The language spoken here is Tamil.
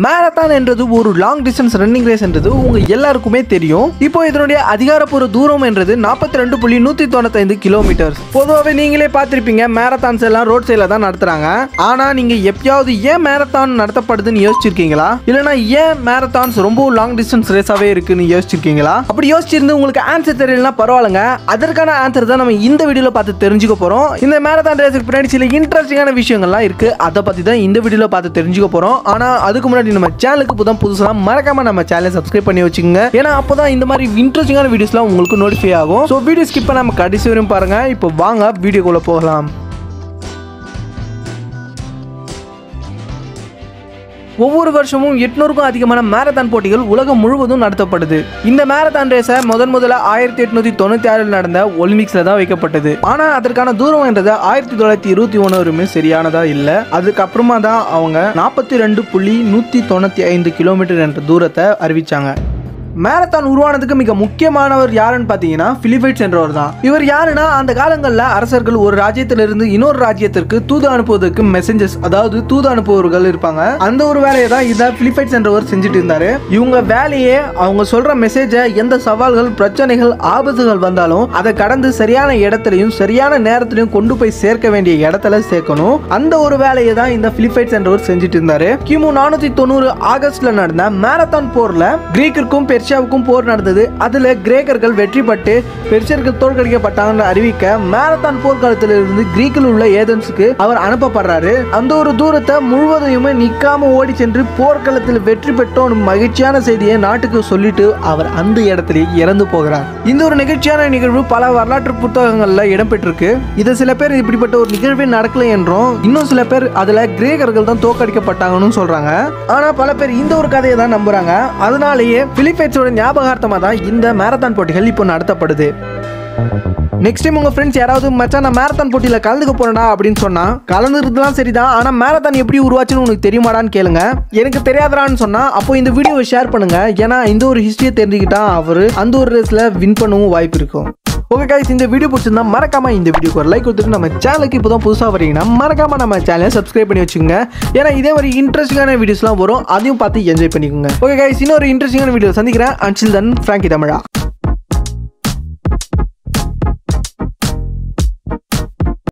மேரத்தான் என்றது ஒரு லாங் டிஸ்டன்ஸ் ரன்னிங் ரேஸ் என்றது உங்க எல்லாருக்குமே தெரியும். இப்போ இதனுடைய அதிகாரப்பூர்வ தூரம் என்றது நாற்பத்தி ரெண்டு புள்ளி நூத்தி தொண்ணூத்தைந்து கிலோமீட்டர் பொதுவாகவே நீங்களே பார்த்திருப்பீங்க மேரத்தான்ஸ் எல்லாம் ரோட் சைடில் தான் நடத்துறாங்க. ஆனா நீங்க எப்பயாவது ஏன் மேரத்தான் நடத்தப்படுதுன்னு யோசிச்சிருக்கீங்களா? இல்லைன்னா ஏன் மேரத்தான்ஸ் ரொம்ப லாங் டிஸ்டன்ஸ் ரேஸாவே இருக்குன்னு யோசிச்சிருக்கீங்களா? அப்படி யோசிச்சிருந்து உங்களுக்கு ஆன்சர் தெரியலனா பரவாயில்லைங்க. அதற்கான ஆன்சர் தான் நம்ம இந்த வீடியோல பார்த்து தெரிஞ்சுக்க போறோம். இந்த மேரத்தான் ரேஸுக்கு பின்னாடி சில இன்ட்ரெஸ்டிங்கான விஷயங்கள்லாம் இருக்கு. அதை பத்தி தான் இந்த வீடியோல பார்த்து தெரிஞ்சுக்க போறோம். ஆனா அதுக்கு முன்னாடி நம்ம சேனலுக்கு புதான் புதுசாக மறக்காம நம்ம சேனலை சப்ஸ்கிரைப் பண்ணி வச்சுக்கோங்க. ஏன்னா அப்போதான் இந்த மாதிரி இன்ட்ரெஸ்டிங்கான வீடியோஸ்லாம் உங்களுக்கு நோட்டிஃபை ஆகும். ஸோ வீடியோ ஸ்கிப் பண்ணாமல் கடைசி வரையும் பாருங்க. இப்போ வாங்க வீடியோக்குள்ளே போகலாம். ஒவ்வொரு வருஷமும் எட்நூறுக்கும் அதிகமான மேரத்தான் போட்டிகள் உலகம் முழுவதும் நடத்தப்படுது. இந்த மேரத்தான் ரேஸை முதன் முதல்ல ஆயிரத்தி எட்நூத்தி தொண்ணூத்தி ஆறில் நடந்த ஒலிம்பிக்ஸ்ல தான் வைக்கப்பட்டது. ஆனா அதற்கான தூரம் என்றது ஆயிரத்தி தொள்ளாயிரத்தி இருபத்தி ஒன்று வரையுமே சரியானதா இல்ல. அதுக்கப்புறமா தான் அவங்க நாற்பத்தி ரெண்டு புள்ளி நூத்தி தொண்ணூத்தி ஐந்து கிலோமீட்டர் என்ற தூரத்தை அறிவிச்சாங்க. மேரத்தான் உருவானதுக்கு மிக முக்கியமானவர் யாருன்னு பார்த்தீங்கன்னா பிலிபைட்ஸ் என்றவர் தான் இவர் யாருன்னா அந்த காலங்களில் அரசர்கள் ஒரு ராஜ்யத்திலிருந்து இன்னொரு ராஜ்யத்திற்கு தூது அனுப்புவதற்கு மெசஞ்சர்ஸ் அதாவது தூது அனுப்புபவர்கள் இருப்பாங்க. அந்த ஒரு வேலையை தான் இதை பிலிபைட்ஸ் என்றவர் செஞ்சுட்டு இருந்தாரு. இவங்க வேலையே அவங்க சொல்ற மெசேஜை எந்த சவால்கள் பிரச்சனைகள் ஆபத்துகள் வந்தாலும் அதை கடந்து சரியான இடத்துலையும் சரியான நேரத்திலையும் கொண்டு போய் சேர்க்க வேண்டிய இடத்துல சேர்க்கணும். அந்த ஒரு வேலையை தான் இந்த பிலிபைட்ஸ் என்றவர் செஞ்சுட்டு இருந்தாரு. கிமு நானூத்தி தொண்ணூறு ஆகஸ்ட்ல நடந்த மேரத்தான் போர்ல கிரீக்கிற்கும் பெர்ஷியாவுக்கும் போர் நடந்தது. அதுல கிரேக்கர்கள் வெற்றி பெற்று பெர்ஷியர்கள் தோற்கடிக்கப்பட்டாங்கன்னு அறிவிக்க மேரத்தான் போர்க்காலத்திலிருந்து கிரீக்கில் உள்ள ஏதென்ஸுக்கு அவர் அனுப்பப்படுறாரு. அந்த ஒரு தூரத்தை முழுவதையுமே நிக்காம ஓடி சென்று போர்க்களத்தில் வெற்றி பெற்றோம் மகிழ்ச்சியான செய்தியை நாட்டுக்கு சொல்லிட்டு அவர் அந்த இடத்துல இறந்து போகிறார். இந்த ஒரு நிகழ்ச்சியான நிகழ்வு பல வரலாற்று புத்தகங்கள்ல இடம்பெற்றிருக்கு. இது சில பேர் இப்படிப்பட்ட ஒரு நிகழ்வே நடக்கல என்றும் இன்னும் சில பேர் அதுல கிரேக்கர்கள் தான் தோற்கடிக்கப்பட்டாங்கன்னு சொல்றாங்க. ஆனா பல பேர் இந்த ஒரு கதையை தான் நம்புறாங்க. அதனாலேயே மேட்சோட ஞாபகார்த்தமாக தான் இந்த மேரத்தான் போட்டிகள் இப்போ நடத்தப்படுது. நெக்ஸ்ட் டைம் உங்கள் ஃப்ரெண்ட்ஸ் யாராவது மச்சான் நான் மேரத்தான் போட்டியில் கலந்துக்க போறேன்டா அப்படின்னு சொன்னால் கலந்துருக்கலாம் சரிதான் ஆனால் மேரத்தான் எப்படி உருவாச்சுன்னு உனக்கு தெரியுமாடான்னு கேளுங்க. எனக்கு தெரியாதடான்னு சொன்னால் அப்போ இந்த வீடியோவை ஷேர் பண்ணுங்க. ஏன்னா இந்த ஒரு ஹிஸ்ட்ரியை தெரிஞ்சுக்கிட்டா அவர் அந்த ஒரு ரேஸில் வின் பண்ணவும் வாய்ப்பு இருக்கும். ஓகே கைஸ் இந்த வீடியோ பிடிச்சிருந்தா மறக்காம இந்த வீடியோக்கு ஒரு லைக் கொடுத்துட்டு நம்ம சேனலுக்கு இப்போ தான் புதுசாக வரீங்கன்னா மறக்காம நம்ம சேனலை சப்ஸ்கிரைப் பண்ணி வச்சுக்கோங்க. ஏன்னா இதே மாதிரி இன்ட்ரெஸ்டிங்கான வீடியோஸ்லாம் வரும் அதையும் பார்த்து என்ஜாய் பண்ணிக்கோங்க. ஓகே கைஸ் இன்னொரு இன்ட்ரெஸ்டிங்கான வீடியோ சந்திக்கிறேன். அன்சில் தன் ஃப்ராங்கி தமிழா